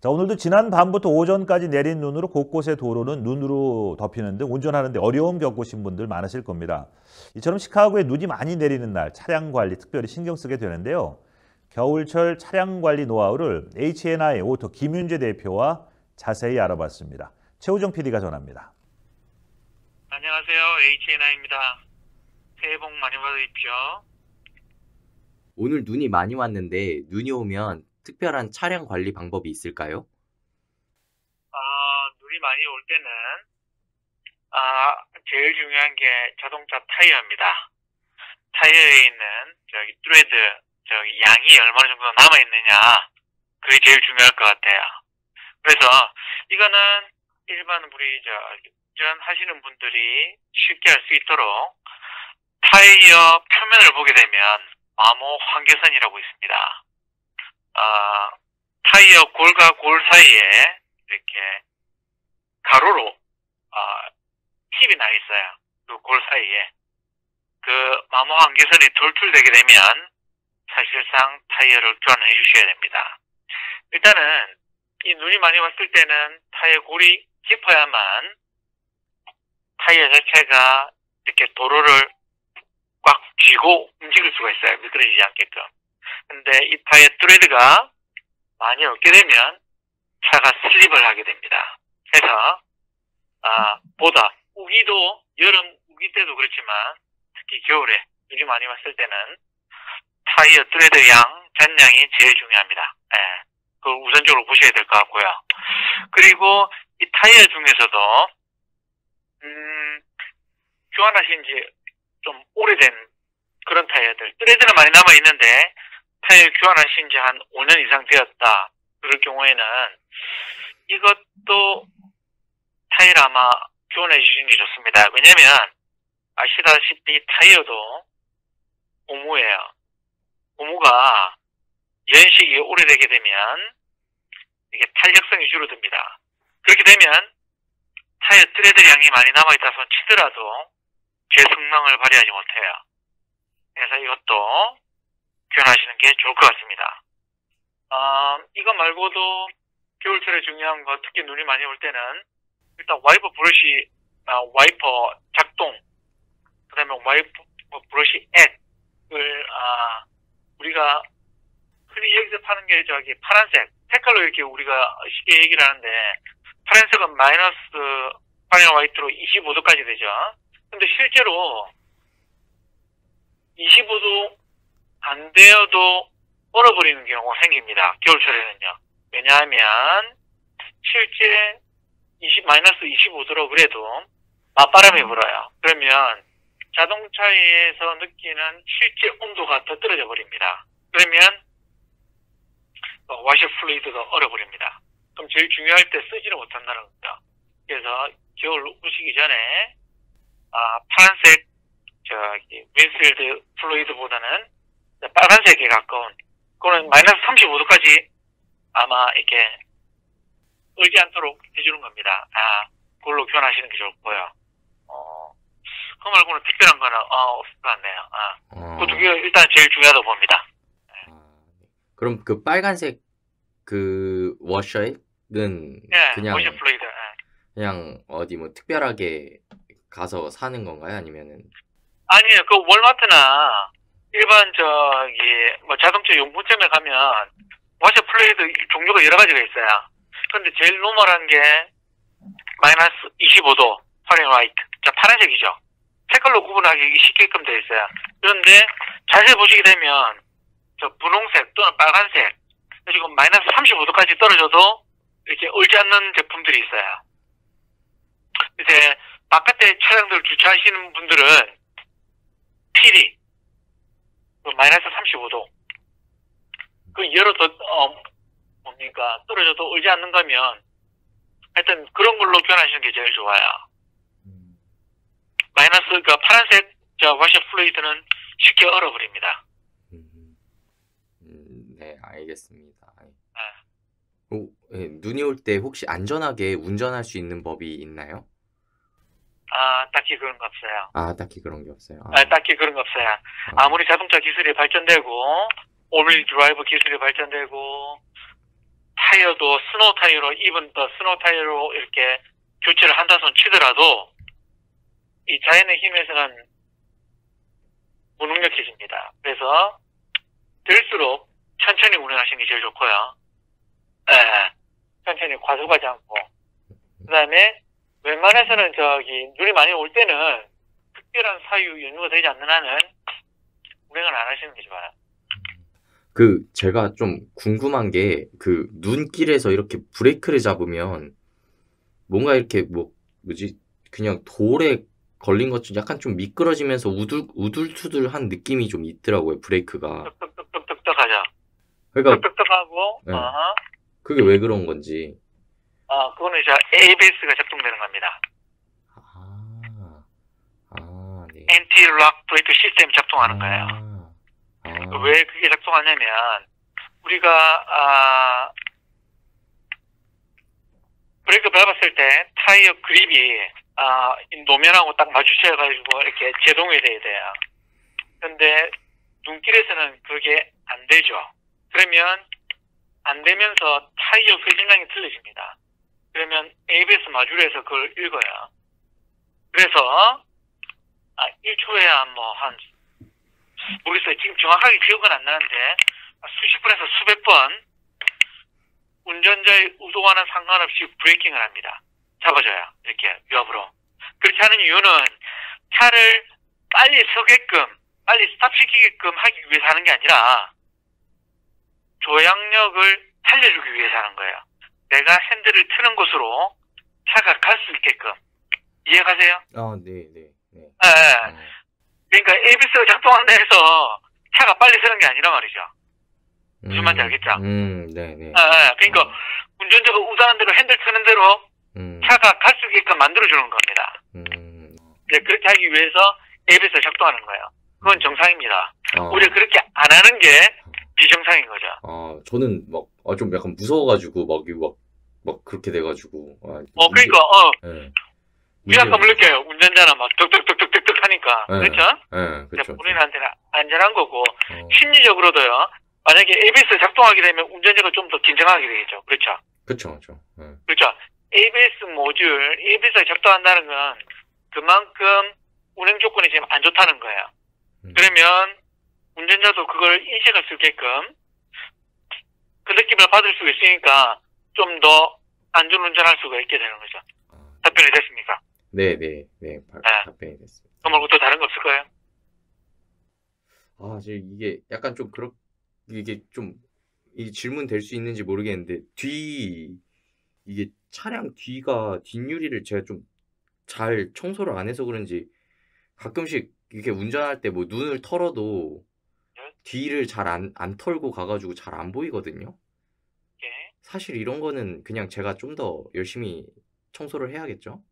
자, 오늘도 지난 밤부터 오전까지 내린 눈으로 곳곳의 도로는 눈으로 덮이는 등 운전하는데 어려움 겪으신 분들 많으실 겁니다. 이처럼 시카고에 눈이 많이 내리는 날 차량 관리 특별히 신경 쓰게 되는데요. 겨울철 차량 관리 노하우를 HNI 오토 김윤재 대표와 자세히 알아봤습니다. 최우정 PD가 전합니다. 안녕하세요. HNI입니다. 새해 복 많이 받으십시오. 오늘 눈이 많이 왔는데 눈이 오면 특별한 차량 관리 방법이 있을까요? 아, 눈이 많이 올 때는 아, 제일 중요한 게 자동차 타이어입니다. 타이어에 있는 저기 트레드 저기 양이 얼마나 정도 남아 있느냐 그게 제일 중요할 것 같아요. 그래서 이거는 일반 우리 저 운전하시는 분들이 쉽게 할 수 있도록 타이어 표면을 보게 되면 마모 환계선이라고 있습니다. 아, 타이어 골과 골 사이에 이렇게 가로로 아, 팁이 나 있어요. 그 골 사이에 그 마모 환계선이 돌출되게 되면 사실상 타이어를 교환해 주셔야 됩니다. 일단은 이 눈이 많이 왔을 때는 타이어 골이 깊어야만 타이어 자체가 이렇게 도로를 꽉 쥐고 움직일 수가 있어요. 미끄러지지 않게끔. 근데 이 타이어 tread가 많이 없게 되면 차가 slip을 하게 됩니다. 그래서 아, 보다 우기도 여름 우기 때도 그렇지만 특히 겨울에 눈이 많이 왔을 때는 타이어 tread 양, 잔량이 제일 중요합니다. 예. 그걸 우선적으로 보셔야 될 것 같고요. 그리고 이 타이어 중에서도 음, 교환하신 지 좀 오래된 그런 타이어들, 트레드는 많이 남아 있는데 타이어 교환하신 지 한 5년 이상 되었다. 그럴 경우에는 이것도 타이를 아마 교환해 주시는 게 좋습니다. 왜냐면 아시다시피 타이어도 고무예요. 고무가 연식이 오래되게 되면 이게 탄력성이 줄어듭니다. 그렇게 되면 타이어 트레드 양이 많이 남아있다 손 치더라도 제 성능을 발휘하지 못해요. 그래서 이것도 교환하시는 게 좋을 것 같습니다. 어, 이거 말고도 겨울철에 중요한 거 특히 눈이 많이 올 때는 일단 와이퍼 브러쉬 아, 와이퍼 작동 그 다음에 와이퍼 브러쉬 액을 아, 우리가 흔히 여기서 파는 게 저기 파란색 색깔로 이렇게 우리가 쉽게 얘기를 하는데 파란색은 마이너스 파란 화이트로 25도까지 되죠. 근데 실제로 25도 안 되어도 얼어버리는 경우가 생깁니다. 겨울철에는요. 왜냐하면 실제 20 마이너스 25도로 그래도 맞바람이 불어요. 그러면 자동차에서 느끼는 실제 온도가 더 떨어져 버립니다. 그러면 와셔 플루이드가 얼어버립니다. 그럼 제일 중요할 때 쓰지를 못한다는 거죠. 그래서 겨울 오시기 전에 아, 파란색 저기 윈필드 플루이드보다는 빨간색에 가까운 그거는 마이너스 35도까지 아마 이렇게 얼지 않도록 해주는 겁니다. 아, 그걸로 교환하시는 게 좋고요. 어, 그거 말고는 특별한 거는 어, 없을 것 같네요. 아, 어, 그두 개가 일단 제일 중요하다고 봅니다. 아, 그럼 그 빨간색 그 워셔액은 예, 그냥 모션 플루이드. 예. 그냥 어디 뭐 특별하게 가서 사는 건가요? 아니면은 아니에요. 그 월마트나 일반 저기 뭐 자동차 용품점에 가면 워셔 플레이드 종류가 여러 가지가 있어요. 근데 제일 노멀한 게 마이너스 25도 파렌라이트. 자 파란색이죠. 색깔로 구분하기 쉽게끔 되어 있어요. 그런데 자세히 보시게 되면 저 분홍색 또는 빨간색 그리고 마이너스 35도까지 떨어져도 이렇게 얼지 않는 제품들이 있어요. 이제 바깥에 차량들 주차하시는 분들은 필히 그 마이너스 35도 그 열어 더 어, 뭡니까 떨어져도 얼지 않는 거면 하여튼 그런 걸로 변하시는 게 제일 좋아요. 마이너스 그 파란색 저 와셔 플루이드는 쉽게 얼어버립니다. 음, 음, 네, 알겠습니다. 네. 오, 예, 눈이 올 때 혹시 안전하게 운전할 수 있는 법이 있나요? 아 딱히 그런 거 없어요. 아, 딱히 그런 게 없어요. 아, 딱히 그런 거 없어요. 아무리 자동차 기술이 발전되고 올릴 드라이브 기술이 발전되고 타이어도 스노우 타이어로 입은 더 스노우 타이어로 이렇게 교체를 한다 손 치더라도 이 자연의 힘에서는 무능력해집니다. 그래서 될수록 천천히 운행하시는 게 제일 좋고요. 예, 천천히 과속하지 않고 그 다음에 웬만해서는 저기 눈이 많이 올 때는 특별한 사유 연유가 되지 않는 한은 운행을 안 하시는 게 좋아요. 그 제가 좀 궁금한 게 그 눈길에서 이렇게 브레이크를 잡으면 뭔가 이렇게 뭐 뭐지 그냥 돌에 걸린 것처럼 약간 좀 미끄러지면서 우둘 우둘투둘한 느낌이 좀 있더라고요 브레이크가 떡떡떡떡떡하죠. 그러니까 떡떡떡하고 네. 그게 왜 그런 건지 어, 그거는 이제 ABS가 작동되는 겁니다. 아, 아, 네. 엔티락 브레이크 시스템 작동하는 거예요. 아, 아, 왜 그게 작동하냐면 우리가 아, 브레이크 밟았을 때 타이어 그립이 아, 이 노면하고 딱 마주쳐가지고 이렇게 제동이 돼야 돼요. 근데 눈길에서는 그게 안 되죠. 그러면 안 되면서 타이어 회전량이 틀려집니다. 그러면 ABS 마주에서 그걸 읽어요. 그래서 아, 1초에야 뭐 한 모르겠어요. 지금 정확하게 기억은 안 나는데 수십 번에서 수백 번 운전자의 의도와는 상관없이 브레이킹을 합니다. 잡아줘요. 이렇게 위협으로. 그렇게 하는 이유는 차를 빨리 서게끔 빨리 스탑시키게끔 하기 위해서 하는 게 아니라 조향력을 살려주기 위해서 하는 거예요. 내가 핸들을 트는 곳으로 차가 갈 수 있게끔 이해가세요? 아, 네, 네, 네. 예, 예. 어, 그러니까 ABS가 작동한다 해서 차가 빨리 서는 게 아니란 말이죠. 무슨 말인지 알겠죠? 음, 네, 네. 예, 예. 그러니까 운전자가 우단한 대로 핸들 트는 대로 음, 차가 갈 수 있게끔 만들어주는 겁니다. 음, 이제 그렇게 하기 위해서 ABS가 작동하는 거예요. 그건 정상입니다. 어, 오히려 그렇게 안 하는 게 비정상인 거죠. 아, 저는 막, 아, 좀 약간 무서워가지고, 막, 막, 막 그렇게 돼가지고. 아, 어, 그러니까, 어, 예. 위압감을 느껴요. 운전자는 막 뚝뚝뚝뚝뚝 하니까. 네. 그렇죠? 예, 그렇죠. 본인한테는 안전한 거고, 어, 심리적으로도요, 만약에 ABS 작동하게 되면 운전자가 좀 더 긴장하게 되겠죠. 그렇죠? 그쵸, 그쵸. 예. 그렇죠. ABS 모듈, ABS가 작동한다는 건 그만큼 운행 조건이 지금 안 좋다는 거예요. 음. 그러면 운전자도 그걸 인식할 수 있게끔 그 느낌을 받을 수 있으니까 좀 더 안전 운전할 수가 있게 되는 거죠. 아, 답변이 됐습니까? 네, 네, 네. 바- 네. 답변이 됐습니다. 그 말고 또 다른 거 없을 거예요? 아, 지금 이게 약간 좀 그렇, 이게 좀, 이 질문 될 수 있는지 모르겠는데, 뒤, 이게 차량 뒤가, 뒷유리를 제가 좀 잘 청소를 안 해서 그런지, 가끔씩 이렇게 운전할 때 뭐 눈을 털어도, 네. 뒤를 잘 안, 안 털고 가가지고 잘 안 보이거든요. 예. 사실 이런 거는 그냥 제가 좀 더 열심히 청소를 해야겠죠?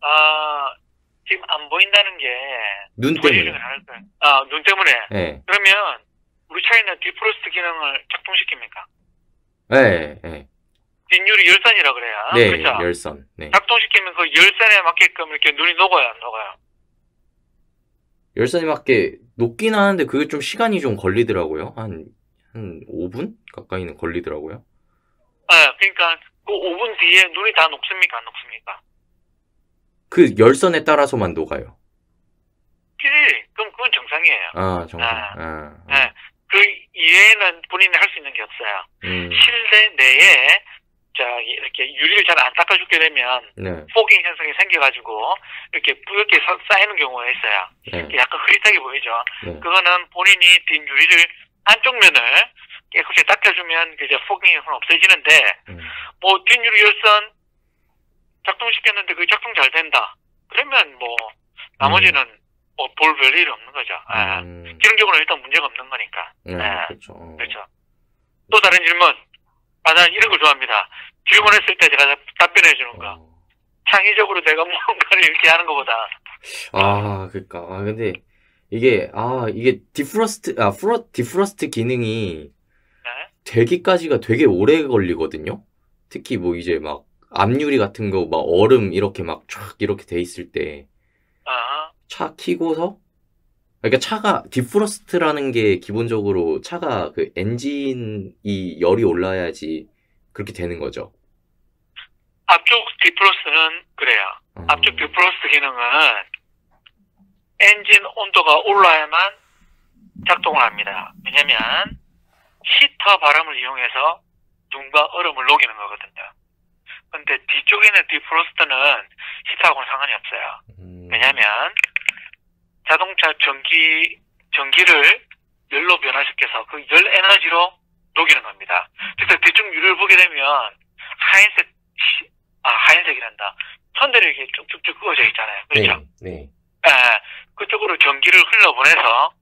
아, 지금 안 보인다는 게눈두 때문에. 가지를 할 거예요. 아, 눈 때문에. 예, 그러면 우리 차에는 디프로스트 기능을 작동시킵니까? 예, 예. 뒷유리 열선이라 그래요. 네, 그렇죠? 열선. 네. 작동시키면 그 열선에 맞게끔 이렇게 눈이 녹아요, 안 녹아요? 열선이 맞게 녹긴 하는데 그게 좀 시간이 좀 걸리더라고요. 한, 한 5분 가까이는 걸리더라고요. 아, 그러니까 그 5분 뒤에 눈이 다 녹습니까, 안 녹습니까? 그 열선에 따라서만 녹아요. 그지? 그럼 그건 정상이에요. 아, 정상. 아, 아, 아. 네. 그 이외에는 본인이 할 수 있는 게 없어요. 음, 실내 내에 저기 이렇게 유리를 잘 안 닦아주게 되면 네, 포깅 현상이 생겨가지고 이렇게 뿌옇게 서- 쌓이는 경우가 있어요. 네, 약간 흐릿하게 보이죠. 네. 그거는 본인이 뒷유리를 안쪽 면을 깨끗이 닦아주면 그 이제 포깅이 없어지는데 음, 뭐 뒷유리 열선 작동시켰는데 그게 작동 잘 된다. 그러면 뭐 나머지는 뭐볼 별일 없는 거죠. 아, 음, 기능적으로 일단 문제가 없는 거니까. 네, 아, 그렇죠. 어. 그렇죠. 또 다른 질문. 아, 난 이런 걸 좋아합니다. 질문했을 때 제가 답변해 주는 거. 어. 창의적으로 내가 뭔가를 이렇게 하는 것보다. 아, 그니까. 아, 근데 이게, 아, 이게 디프러스트, 아, 프로, 디프러스트 기능이 네. 되기까지가 되게 오래 걸리거든요. 특히 뭐 이제 막 앞유리 같은 거 막 얼음 이렇게 막쫙 이렇게 돼 있을 때 아, 차 키고서 그러니까 차가 디프러스트라는 게 기본적으로 차가 그 엔진이 열이 올라야지 그렇게 되는 거죠. 앞쪽 디프로스트는 그래요. 어, 앞쪽 디프로스트 기능은 엔진 온도가 올라야만 작동을 합니다. 왜냐면 히터 바람을 이용해서 눈과 얼음을 녹이는 거거든요. 근데 뒤쪽에 있는 디프로스트는 히터하고는 상관이 없어요. 음, 왜냐면 자동차 전기 전기를 열로 변화시켜서 그 열 에너지로 녹이는 겁니다. 그래서 뒤쪽 유를 보게 되면 하얀색 시- 아 하얀색이란다. 선들이 이렇게 쭉쭉쭉 그어져 있잖아요. 그렇죠? 네, 네. 예, 그쪽으로 전기를 흘러보내서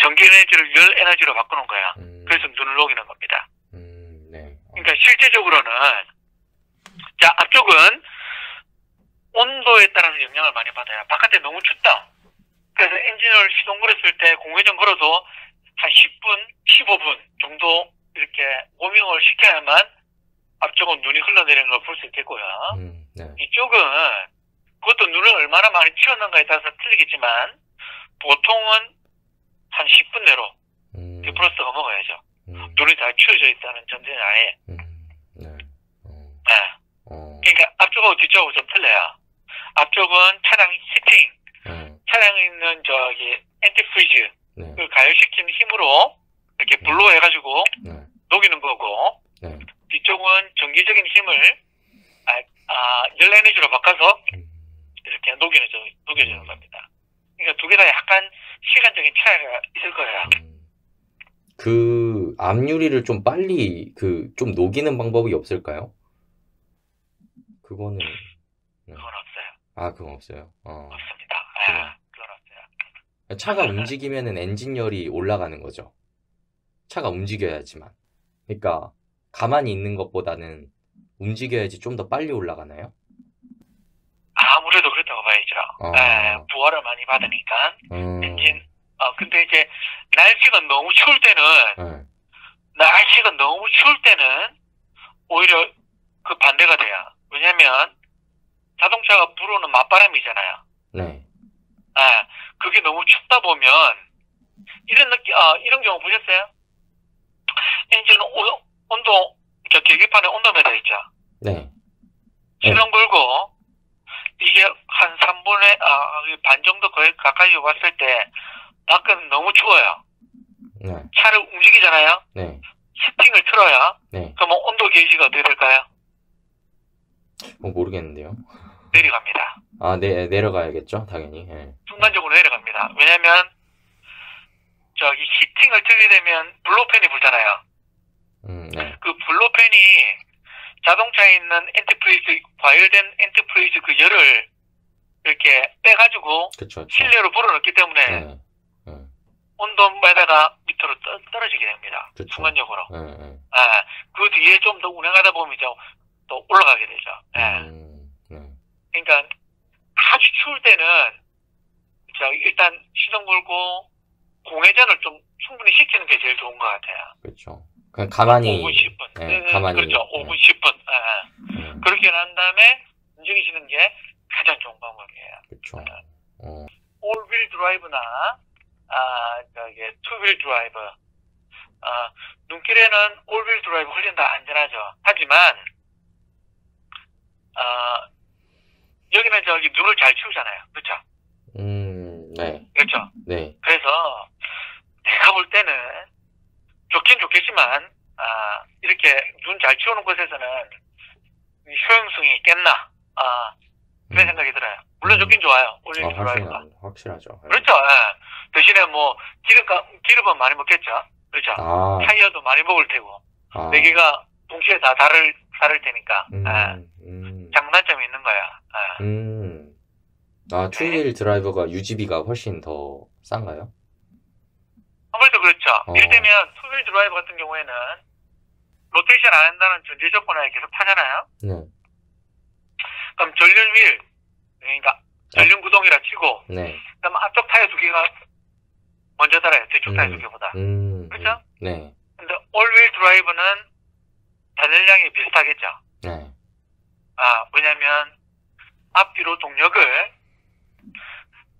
전기 에너지를 열 에너지로 바꾸는 거야. 음, 그래서 눈을 녹이는 겁니다. 음, 네. 어, 그러니까 실제적으로는 자 앞쪽은 온도에 따라서 영향을 많이 받아요. 바깥에 너무 춥다. 그래서 엔진을 시동 걸었을 때 공회전 걸어도 한 10분, 15분 정도 이렇게 워밍을 시켜야만 앞쪽은 눈이 흘러내리는 걸 볼 수 있겠고요. 음, 네. 이쪽은 그것도 눈을 얼마나 많이 치웠는가에 따라서 틀리겠지만 보통은 한 10분 내로 음, 디프로스트가 먹어야죠. 음, 눈이 다 치워져 있다는 전제는 아예. 음, 네. 어, 네. 어, 그러니까 앞쪽하고 뒤쪽하고 좀 틀려요. 앞쪽은 차량 히팅, 어, 차량에 있는 저기 엔티프리즈 네, 그 가열시키는 힘으로 이렇게 불로 해가지고 네, 녹이는 거고 네. 뒤쪽은 전기적인 힘을 아, 아, 열 에너지로 바꿔서 음, 이렇게 녹이는 녹여주는 겁니다. 그러니까 두 개 다 약간 시간적인 차이가 있을 거예요. 음. 그 앞유리를 좀 빨리 그 좀 녹이는 방법이 없을까요? 그거는 그건 없어요. 아 그건 없어요. 어. 없습니다. 아. 차가 움직이면은 엔진열이 올라가는 거죠. 차가 움직여야지만. 그러니까 가만히 있는 것보다는 움직여야지 좀 더 빨리 올라가나요? 아무래도 그렇다고 봐야죠. 어. 예, 부하를 많이 받으니까 음, 엔진. 어 근데 이제 날씨가 너무 추울 때는 네. 날씨가 너무 추울 때는 오히려 그 반대가 돼요. 왜냐면 자동차가 불어오는 맞바람이잖아요. 네. 아, 그게 너무 춥다 보면 이런 느낌, 아, 이런 경우 보셨어요? 엔진 오- 온도, 저 계기판에 온도메터 있죠. 네. 시동 걸고 이게 한 3분의 아, 반 정도 거의 가까이 왔을 때 밖은 너무 추워요. 네. 차를 움직이잖아요. 네. 히팅을 틀어요. 네. 그러면 온도 게이지가 어떻게 될까요? 어, 모르겠는데요. 내려갑니다. 아, 네, 내려가야겠죠, 당연히. 예. 순간적으로 내려갑니다. 왜냐면 저기 히팅을 틀게 되면 블로팬이 불잖아요. 음, 네. 그 블로팬이 자동차에 있는 엔티프리즈 과열된 엔티프리즈 그 열을 이렇게 빼가지고 그쵸, 그쵸. 실내로 불어넣기 때문에 네. 네. 온도에다가 밑으로 떠, 떨어지게 됩니다. 그쵸. 순간적으로. 네, 네. 아, 그 뒤에 좀 더 운행하다 보면 이제 또 올라가게 되죠. 예. 음, 네. 그러니까 아주 추울 때는 저 일단 시동 걸고 공회전을 좀 충분히 시키는 게 제일 좋은 것 같아요. 그렇죠. 그냥 가만히 5분, 10분. 네, 가만히 그렇죠. 네. 5분, 10분. 예. 음, 그렇게 난 다음에 움직이시는 게 가장 좋은 방법이에요. 그렇죠. 어, 올휠 드라이브나 아 저기 투휠 드라이브 아 눈길에는 올휠 드라이브 훨씬 더 안전하죠. 하지만 아 여기는 저기 눈을 잘 치우잖아요. 그렇죠? 음, 네, 그렇죠. 네, 그래서 내가 볼 때는 좋긴 좋겠지만 아 이렇게 눈 잘 치우는 곳에서는 이 효용성이 있겠나 아 그런 음. 생각이 들어요. 물론 좋긴 좋아요. 올휠 아. 확실, 확실하죠. 예. 그렇죠. 예. 대신에 뭐 기름값 기름은 많이 먹겠죠. 그렇죠. 아, 타이어도 많이 먹을 테고 아, 네 개가 동시에 다 다를 다를 테니까 음, 예. 음, 장단점이 있는 거야. 예. 음. 아, 투휠 드라이버가 유지비가 훨씬 더 싼가요? 아무래도 그렇죠. 어. 예를 들면 투휠 드라이브 같은 경우에는 로테이션 안 한다는 전제 조건하에 계속 타잖아요. 네, 그럼 전륜 휠 그러니까 전륜 구동이라 치고 네, 그다음 앞쪽 타이어 두 개가 먼저 달아요. 뒤쪽 타이어 음. 두 개보다. 음, 그렇죠? 네, 근데 올휠 드라이브는 단열량이 비슷하겠죠. 네, 아, 왜냐면 앞뒤로 동력을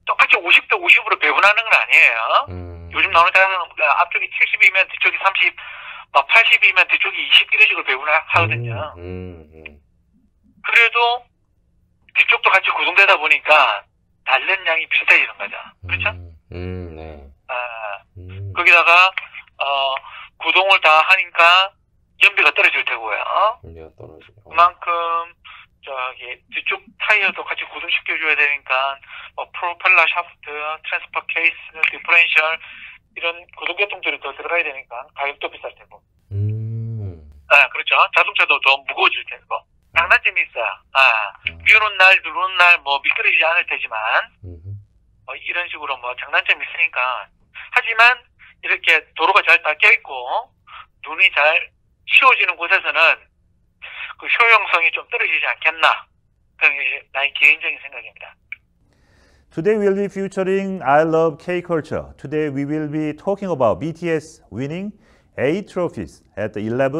똑같이 50대 50으로 배분하는 건 아니에요. 음, 요즘 나오는 차량은 앞쪽이 70이면 뒤쪽이 30, 막 82면 뒤쪽이 20 이런 식으로 배분을 하거든요. 음, 음, 그래도 뒤쪽도 같이 구동되다 보니까 달는 양이 비슷해지는 거죠. 그렇죠? 음, 음, 네. 아, 음, 거기다가 어, 구동을 다 하니까 연비가 떨어질 테고요. 연비가 떨어지고. 그만큼 저기 뒤쪽 타이어도 같이 구동시켜 줘야 되니까 뭐 프로펠러 샤프트, 트랜스퍼 케이스, 디퍼렌셜 이런 구동 계통들이 더 들어가야 되니까 가격도 비쌀 테고. 음, 아 그렇죠. 자동차도 더 무거워질 테고. 장단점이 있어요. 아, 비 오는 날, 눈 오는 날, 뭐, 미끄러지지 않을 테지만, 음, 뭐 이런 식으로 뭐 장단점이 있으니까. 하지만, 이렇게 도로가 잘 닦여 있고, 눈이 잘 치워지는 곳에서는 그 효용성이 좀 떨어지지 않겠나. 그게 나의 개인적인 생각입니다. Today we'll be featuring I Love K Culture. Today we will be talking about BTS winning eight trophies at the 11